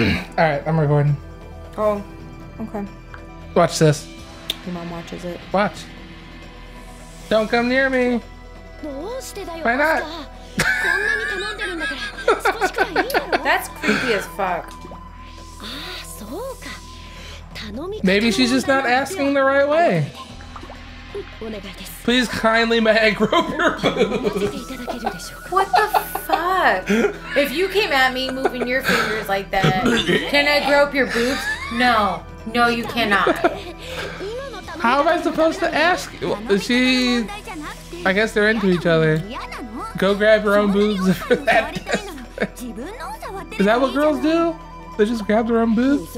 Alright, I'm recording. Oh, okay. Watch this. Your mom watches it. Watch. Don't come near me. Why not? That's creepy as fuck. Maybe she's just not asking the right way. Please kindly mag rope your boobs. what the fuck? If you came at me moving your fingers like that, can I grope your boobs? No. No, you cannot. How am I supposed to ask? She. I guess they're into each other. Go grab your own boobs. Is that what girls do? They just grab their own boobs?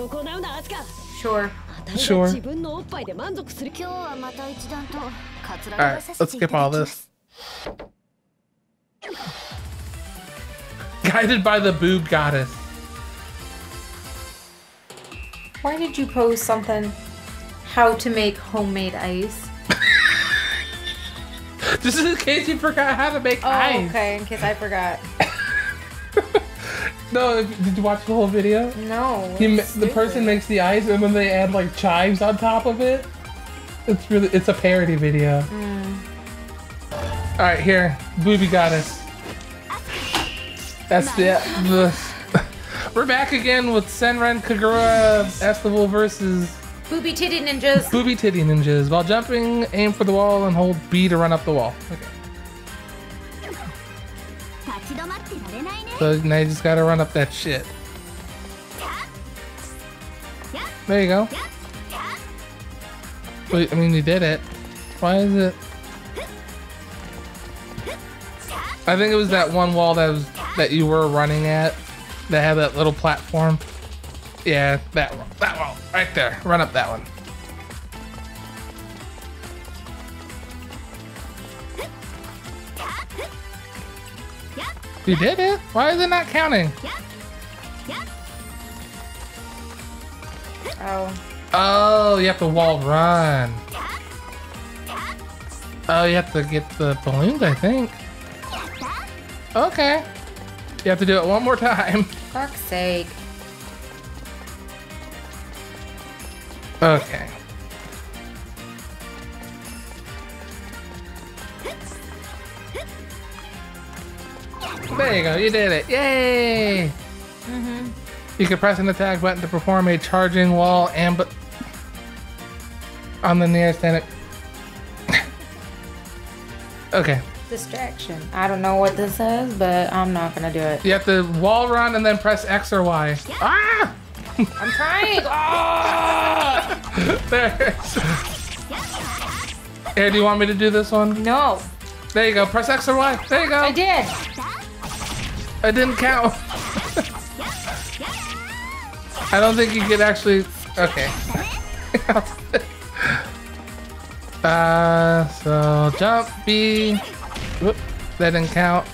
Sure. Sure. Alright, let's skip all this. Guided by the boob goddess. Why did you post something? How to make homemade ice? Just in case you forgot how to make Oh, ice. okay. In case I forgot. No, did you watch the whole video? No. He, the person makes the ice and then they add like chives on top of it. It's really, it's a parody video. Hmm. All right, here, booby goddess. That's the. We're back again with Senran Kagura Festival versus Booby titty ninjas. booby titty ninjas. While jumping, aim for the wall and hold B to run up the wall. Okay. So now you just gotta run up that shit. There you go. Wait, I mean, you did it. Why is it? I think it was that one wall that was that you were running at that had that little platform. Yeah, that one. That one. Right there. Run up that one. You did it? Why is it not counting? Oh. Oh, you have to wall run. Oh, you have to get the balloons, I think. Okay. You have to do it one more time. Fuck's sake. Okay. There you go, you did it. Yay! Mm -hmm. You can press an attack button to perform a charging wall and but on the nearest enemy. okay. Distraction. I don't know what this is, but I'm not gonna do it. You have to wall run and then press X or Y. Ah! I'm trying. Oh! There. Here, do you want me to do this one? No. There you go. Press X or Y. There you go. I did. I didn't count. I don't think you could actually. Okay. uh, so jump B. Whoop, that didn't count.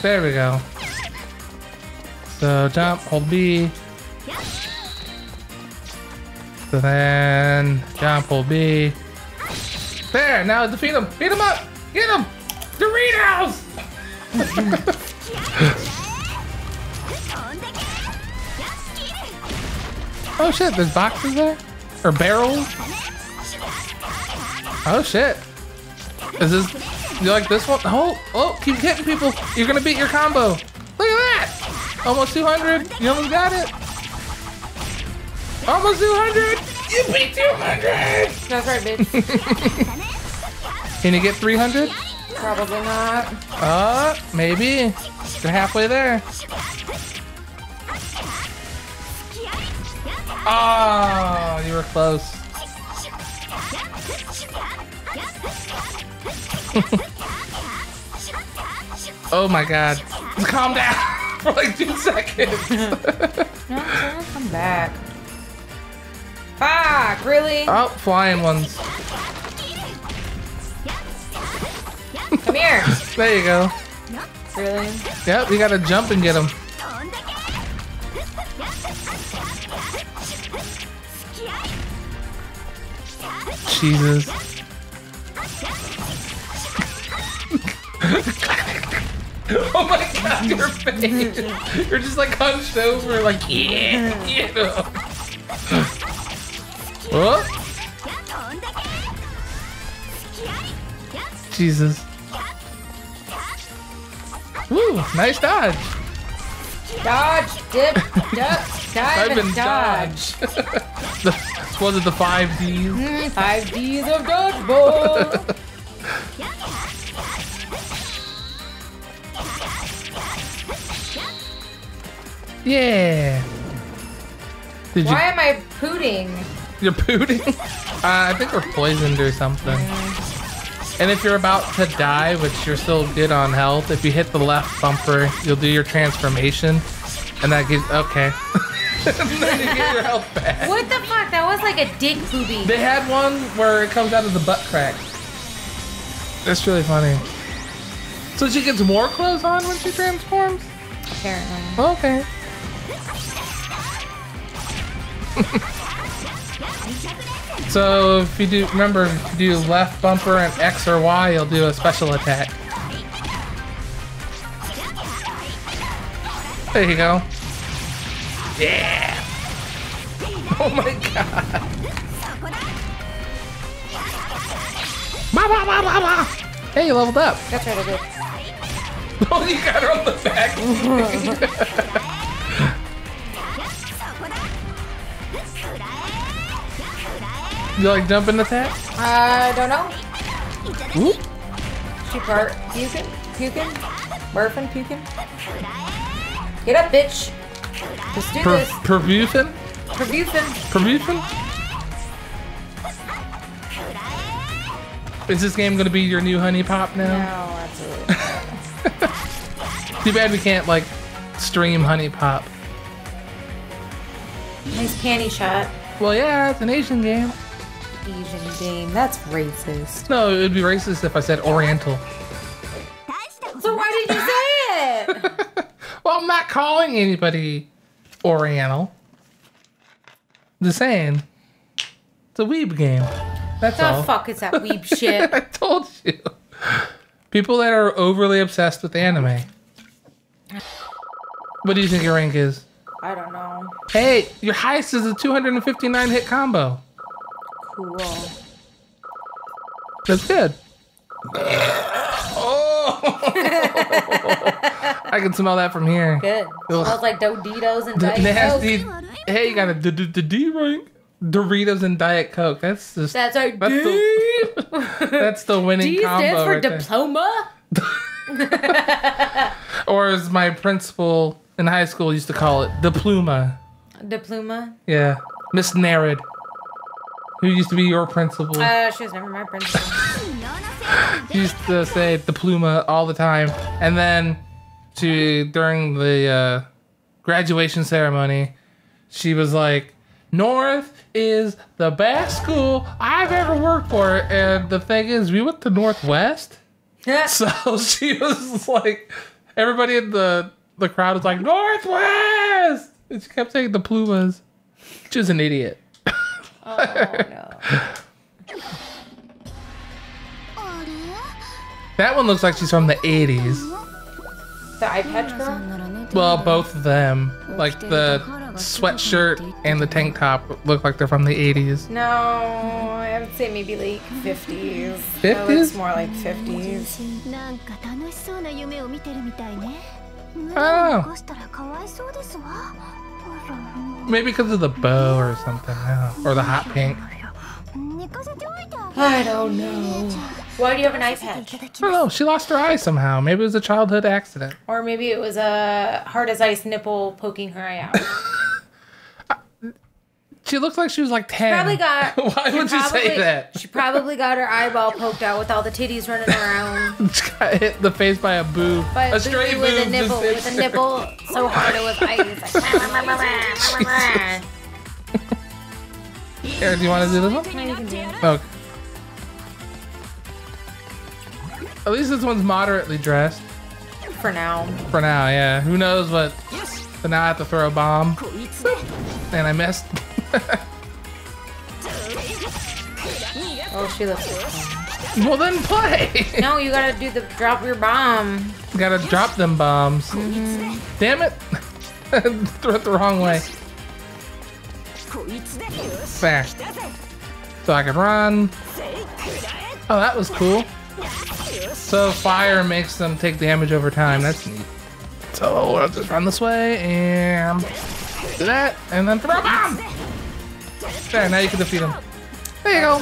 There we go. So jump, hold B. So then jump, hold B. There, now defeat him. Beat him up. Get him. Doritos. Oh shit, there's boxes there? Or barrels? Oh shit. Is this, you like this one? Oh, oh, keep hitting people. You're gonna beat your combo. Look at that. Almost 200. You almost got it. Almost 200. You beat 200. That's right, bitch. Can you get 300? Probably not. Uh, maybe. You're halfway there. Oh, you were close. Oh my god. Calm down for like two seconds. No, I'm come back. Fuck, really? oh, flying ones. Come here. There you go. Really? Yep, we gotta jump and get them. Jesus. Oh my god, your face! You're just like hunched over, like yeah, yeah. Oh, Jesus! Woo, nice dodge. Dodge, dip, duck, dive, I've and dodge. dodge. the, was it the five Ds? Mm, Five D's of dodgeball. Yeah. Did you? Why am I pooting? You're pooting? Uh, I think we're poisoned or something. And if you're about to die, which you're still good on health, if you hit the left bumper, you'll do your transformation, and that gives okay. you get your health back. What the fuck? That was like a dick poopy. They had one where it comes out of the butt crack. That's really funny. So she gets more clothes on when she transforms? Apparently. Okay. so if you do, remember, if you do left bumper and X or Y, you'll do a special attack. There you go. Yeah. Oh my god. Bah, bah, bah, bah, bah. Hey, you leveled up. That's right, I did. Oh, you got her on the back. you like jumping attack? I uh, don't know. Whoop. She part puking, puking, barfing, puking. Get up, bitch. Let's do Per this. Perbufen? Perbufen. Perbufen? Is this game gonna be your new honey pop No, now? absolutely. Too bad we can't like stream honey pop. nice panty shot. Well, yeah, it's an Asian game. Asian game. That's racist. No, it would be racist if I said Oriental. So why did you say it? Well, I'm not calling anybody Oriental. Just saying. It's a weeb game. That's the all. fuck is that weeb shit? I told you. People that are overly obsessed with anime. What do you think your rank is? I don't know. Hey, your highest is a 259 hit combo. Cool. That's good. Oh! I can smell that from here. Good. Ugh. Smells like Doritos and D- Diet nasty. Coke. Hey, you got a D D D D rank. Doritos and Diet Coke. That's just That's our That's D. the, that's the winning D combo stands for right there. diploma. Or as my principal in high school used to call it, diploma. Diploma. Yeah, Miss Narid, who used to be your principal, Uh, she was never my principal. used to say diploma all the time. And then she during the uh, graduation ceremony, she was like, "North is the best school I've ever worked for." And the thing is, we went to Northwest. So she was like, everybody in the the crowd was like, Northwest! And she kept saying the plumas. She was an idiot. Oh no. That one looks like she's from the 80s. The eye patch girl. Well, both of them. Like the sweatshirt and the tank top look like they're from the 80s. No, I would say maybe like 50s. That looks 50s? more like 50s. な Maybe because of the bow or something. Or the hot pink. I don't know. Why do you have an eye patch? I don't know. She lost her eye somehow. Maybe it was a childhood accident. Or maybe it was a hard as ice nipple poking her eye out. She looked like she was like ten. Probably got. Why would you probably, say that? She probably got her eyeball poked out with all the titties running around. got hit the face by a boob. By a, a stray boob with a nipple. With a nipple so hard it was ice. Like, Eric, do you want to do this one? No, Okay. At least this one's moderately dressed. For now. For now, yeah. Who knows what? Yes. But now I have to throw a bomb. and I missed. Oh, she left. Well, then play! no, you gotta do the drop your bomb. You gotta drop them bombs. Mm -hmm. Damn it! Throw it the wrong way. Fast. So I can run. Oh, that was cool. So fire makes them take damage over time. That's neat. So I'll just run this way and do that, and then throw a bomb. There, now you can defeat him. There you go.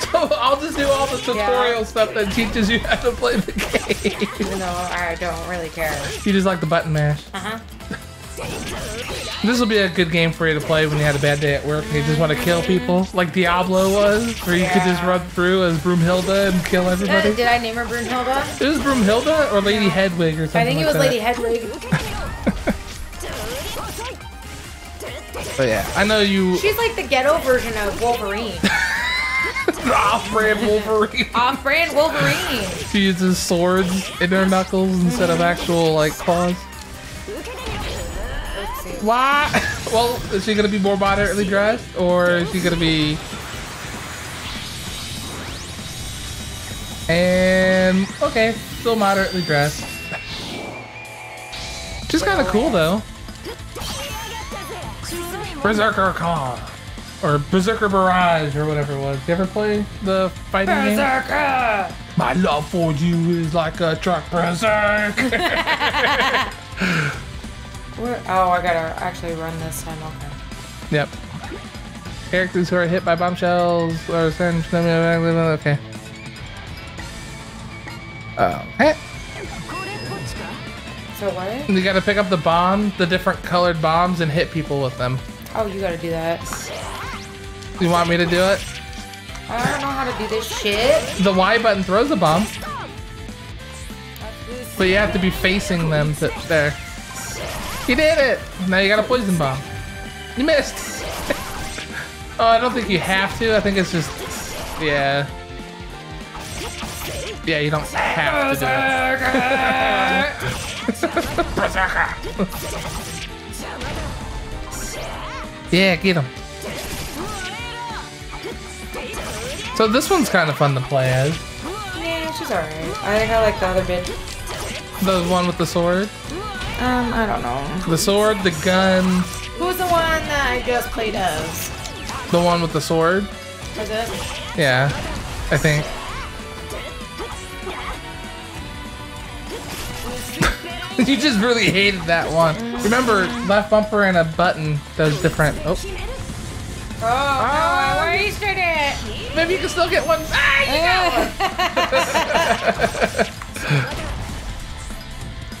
so I'll just do all the tutorial stuff that teaches you how to play the game. Even though I don't really care. you just like the button mash. Uh huh. This will be a good game for you to play when you had a bad day at work and you just want to kill people, like Diablo was, where you could just run through as Broomhilda and kill Uh, everybody. did I name her Brunhilde? It was Broomhilda or Lady Hedwig or something. I think it like was Lady that. Hedwig. But yeah, I know you She's like the ghetto version of Wolverine. off-brand Wolverine. Off-brand Wolverine. She uses swords in her knuckles instead of actual like claws. Let's. Why? Well, is she gonna be more moderately dressed, or is she gonna be? And okay, still moderately dressed. Just kind of cool though. Berserker Claw, or Berserker Barrage or whatever it was. You ever play the fighting Berserker! game? Berserker! My love for you is like a truck berserk. Where, oh, I gotta actually run this time. Okay. Yep. Characters who are hit by bombshells or send okay. Okay. So what? You gotta pick up the bomb, the different colored bombs, and hit people with them. Oh, you gotta do that. You want me to do it? I don't know how to do this shit. The Y button throws a bomb, but you have to be facing them to there. You did it! Now you got a poison bomb. You missed! oh, I don't think you have to. I think it's just, yeah. Yeah, you don't have to do it. Yeah, get him. So this one's kind of fun to play as. Yeah, she's alright. I think I like the other bitch. The one with the sword. Um, I don't know. The sword, the gun, Who's the one that I just played as? the one with the sword. Was it? Yeah, I think. you just really hated that one. Remember, left bumper and a button does different. Oh, Oh, no, I wasted it! Maybe you can still get one. Ah,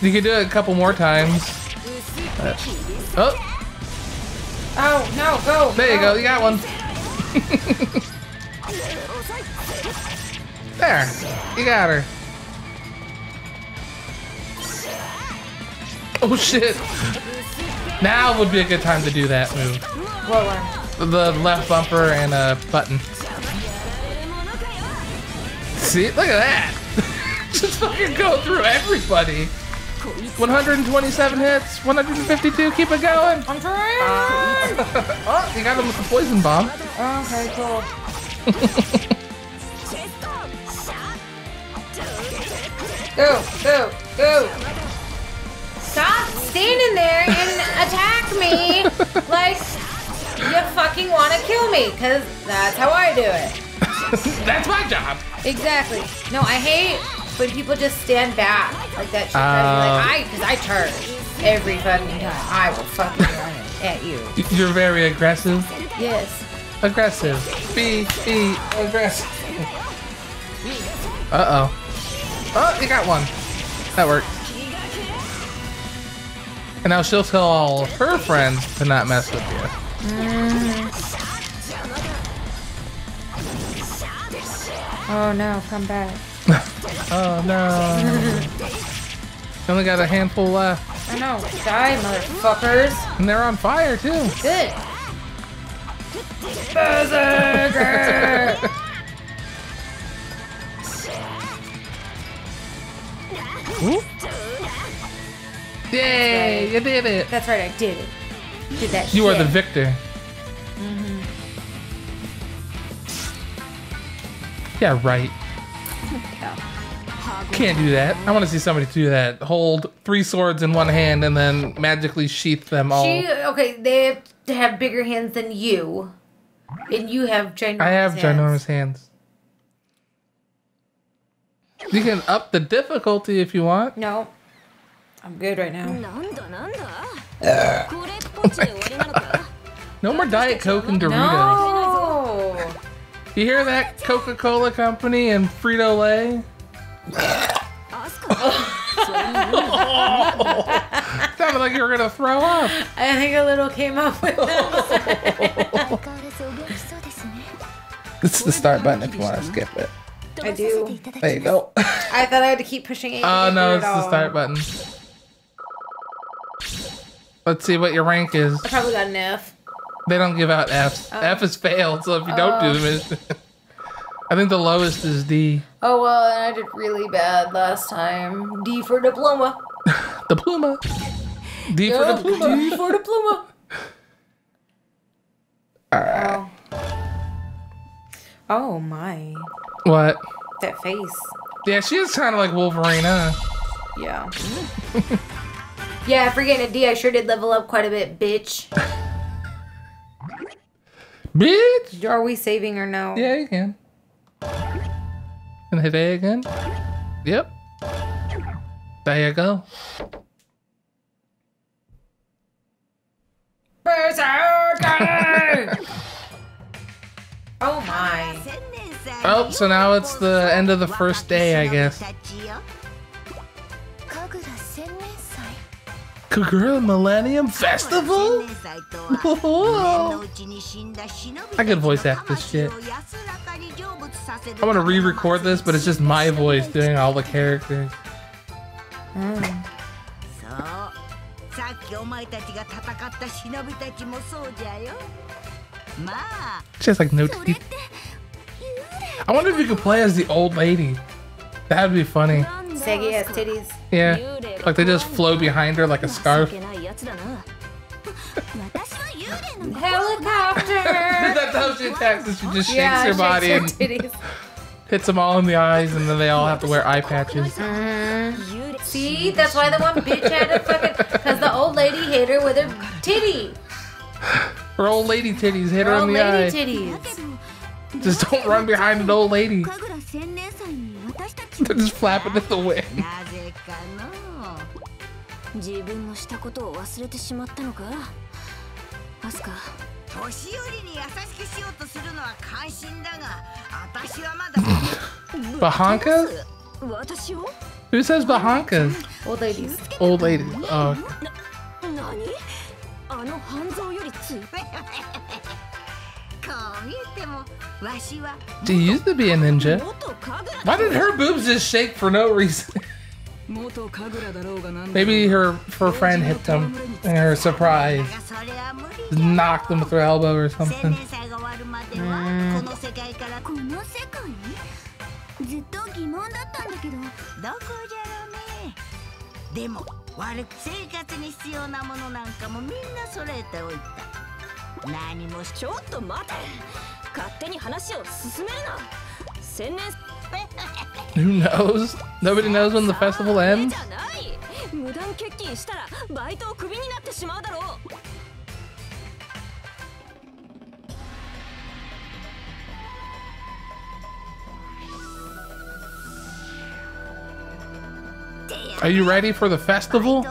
you can do it a couple more times. Uh, oh, Oh, no, go! there you go. You got one. there, you got her. Oh shit! Now would be a good time to do that move. What one? The left bumper and a button. See, look at that! Just fucking go through everybody. 127 hits, 152. Keep it going. I'm trying! Oh, you got him with the poison bomb. okay, cool. Go, go, go! Stop standing there and attack me like you fucking want to kill me, because that's how I do it. That's my job. Exactly. No, I hate when people just stand back like that. Shit, Uh. like I, because I charge every fucking time. I will fucking run at you. You're very aggressive. Yes. Aggressive. Be, be aggressive. Uh oh. Oh, you got one. That worked. And now she'll tell all of her friends to not mess with you. Oh no, come back. Oh no. You only got a handful left. I know. Die, motherfuckers. And they're on fire too. Good. Berserker! Yay, you did it. That's right, I did it. Did that You are the victor. Yeah, right. Can't do that. I want to see somebody do that. Hold three swords in one hand and then magically sheath them all. She, okay, they have, have bigger hands than you. And you have ginormous I have hands. ginormous hands. You can up the difficulty if you want. No. I'm good right now. Uh, oh no more Diet Coke and Doritos. No. You hear that, Coca Cola Company and Frito Lay? oh, sounded like you were gonna throw up. I think a little came up with this is the start button if you want to skip it. I do. There you go. I thought I had to keep pushing uh, it. Oh no, it's the start button. Let's see what your rank is. I probably got an F. They don't give out Fs. Oh. F is failed, so if you don't do oh. them, it's I think the lowest is D. Oh well, and I did really bad last time. D for diploma. The Pluma. D for Oh, the Pluma. D for diploma. Alright. Oh. Oh my, What? that face. Yeah, she is kind of like Wolverine, huh? Yeah. yeah, forgetting a D, I sure did level up quite a bit, bitch. Bitch! Are we saving or no? Yeah, you can. And hit A again. Yep. There you go. Berserker! oh my. Oh, so now it's the end of the first day, I guess. Kagura Millennium Festival? I could voice act this shit. I want to re-record this, but it's just my voice doing all the characters. Mm. She has like no teeth. I wonder if you could play as the old lady. That'd be funny. Segi has titties. Yeah. Like they just flow behind her like a scarf. Helicopter! That's how she attacks. Is she just shakes yeah, her body shakes her and hits them all in the eyes, and then they all have to wear eye patches. Mm-hmm. See, that's why the one bitch had a fucking. Because the old lady hit her with her titty. Her old lady titties hit her, her in the eye. Titties. Just don't run behind an old lady. They're just flapping at the wind. なぜかの自分のしたことを忘れてしまったのかアスカ年寄りに優しくしようとするのは関心だが私はまだ Bahankas? 私を Who says Bahankas? Old ladies. Old ladies. Oh. 何あの半蔵より強いこう見えてもわしは She used to be a ninja. 元神楽 Why did her boobs just shake for no reason? Maybe her her friend hit them and her surprise. Knocked them with her elbow or something. Mm. でも悪く生活に必要なものなんかもみんな揃えておいた何もちょっと待て勝手に話を進めるな千年え Who knows? Nobody knows when the festival ends. Are you ready for the festival?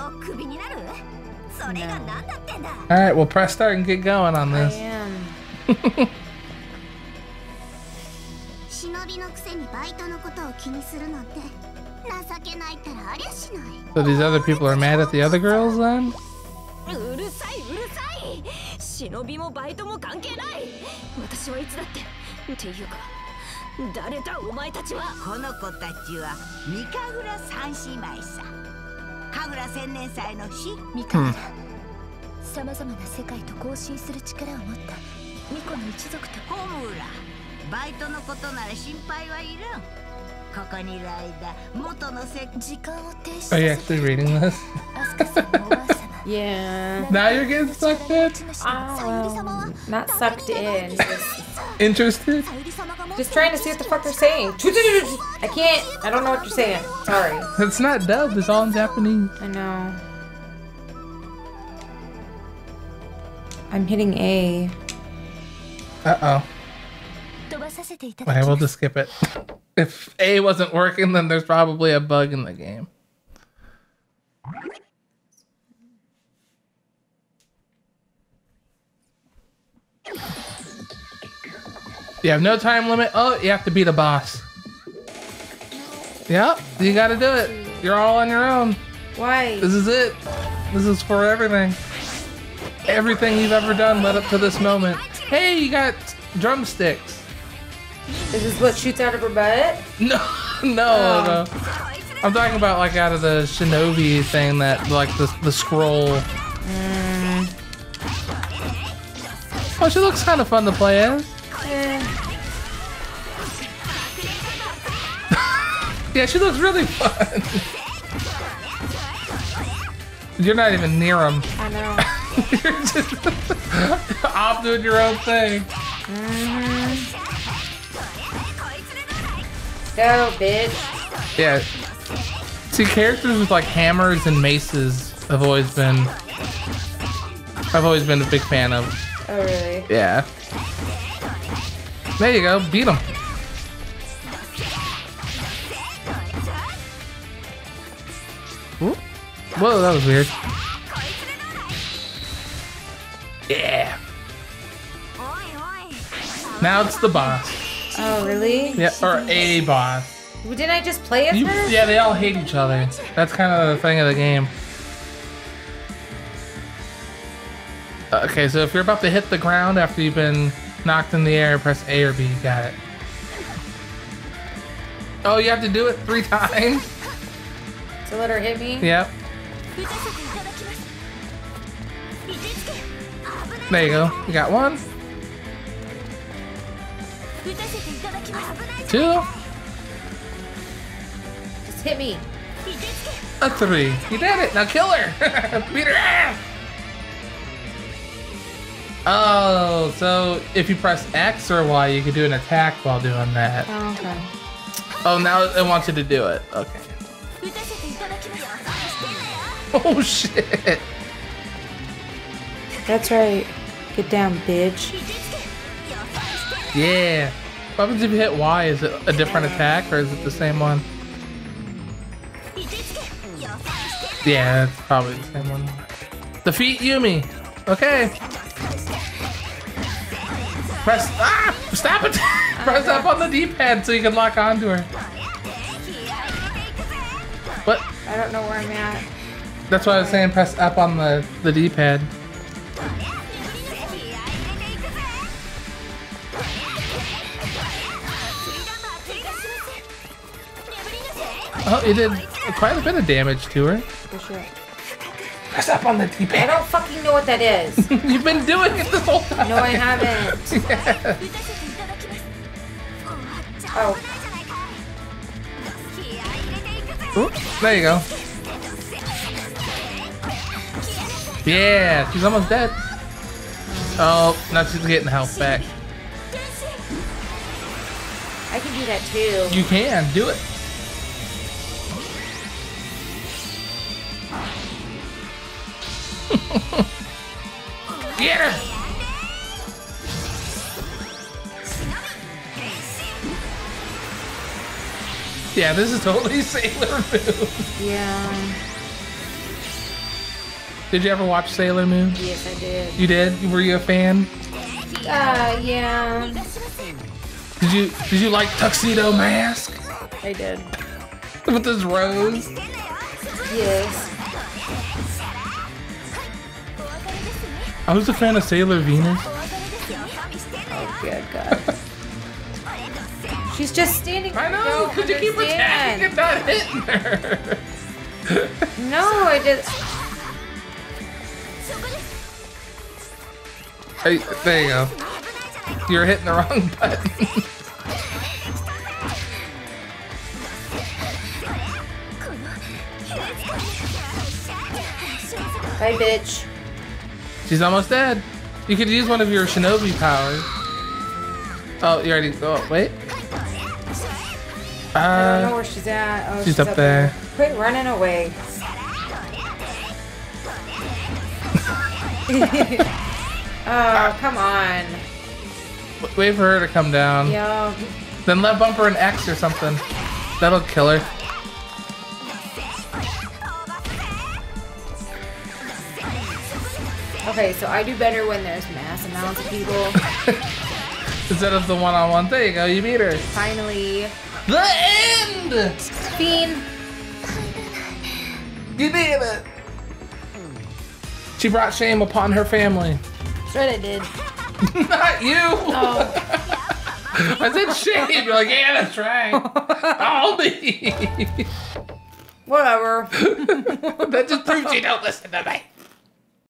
Alright, we'll press start and get going on this. So these other people are mad at the other girls then? うるさいうるさい。忍びもバイトも関係ない。私はいつだってっていうか誰だお前たちは。この子たちは三神楽三姉妹さ。神楽千年祭の日。ミカださまざまな世界と交信する力を持った。ミコの一族と。ホムラバイトのことなら心配はいらん Are you actually reading this? yeah. Now you're getting sucked in? Ah, um, not sucked in. Interested? Just trying to see what the fuck they're saying. I can't. I don't know what you're saying. Sorry. It's not dubbed. It's all in Japanese. I know. I'm hitting A. Uh-oh. I will just skip it. If A wasn't working, then there's probably a bug in the game. You have no time limit. Oh, you have to beat a boss. Yep, you gotta do it. You're all on your own. Why? This is it. This is for everything. Everything you've ever done led up to this moment. Hey, you got drumsticks. This is what shoots out of her butt? No, no, no. I'm talking about like out of the shinobi thing that like the the scroll. Oh, she looks kind of fun to play as. Eh. Yeah, she looks really fun. You're not even near him. I know. You're just off doing your own thing. Go, bitch. Yeah. See, characters with like hammers and maces have always been. I've always been a big fan of. Oh, really? Yeah. There you go. Beat him. Whoa, that was weird. Yeah. Now it's the boss. Oh, oh really? Yeah, or a boss. Didn't I just play as you, her? Yeah, they all hate each other. That's kind of the thing of the game. Uh, okay, so if you're about to hit the ground after you've been knocked in the air, press A or B. Got it. Oh, you have to do it three times? to let her hit me? Yep. There you go. You got one. Two. Just hit me. A three. You did it. Now kill her. Beat her ass. Oh, so if you press X or Y, you can do an attack while doing that. Oh, okay. Oh, now I want you to do it. Okay. Oh, shit. That's right. Get down, bitch. Yeah. What happens if you hit Y? Is it a different attack or is it the same one? Yeah, it's probably the same one. Defeat Yumi. Okay. Press ah stop it! Press up on the D-pad so you can lock onto her. What? I don't know where I'm at. That's why I was saying press up on the, the D-pad. Oh, it did quite a bit of damage to her. For sure. Press up on the D-pad. I don't fucking know what that is. You've been doing it this whole time. No, I haven't. yeah. Oh. Oops, there you go. Yeah, she's almost dead. Oh, now she's getting health back. I can do that too. You can, do it. Her! Yeah, this is totally Sailor Moon. Yeah. Did you ever watch Sailor Moon? Yes, I did. You did? Were you a fan? Uh, yeah. Did you did you like Tuxedo Mask I did. with his rose? Yes. I was a fan of Sailor Venus. Oh, good God. She's just standing I know. Could you keep attacking and not hitting her? No, I just. Hey, there you go. You're hitting the wrong button. Bye, bitch. She's almost dead. You could use one of your shinobi powers. Oh, you already. Oh, wait. I don't know Uh, where she's at. Oh, she's up there. Quit running away. oh, come on. wait for her to come down. Yo. Then let bumper an X or something. That'll kill her. Okay, so I do better when there's mass amounts of people. Instead of the one-on-one. There you uh, go. You beat her. Finally. The end. Fiend. You did it. She brought shame upon her family. That's what I did. Not you. Oh. I said shame. You're like, yeah, that's right. I'll be. Whatever. that just proves you don't listen to me.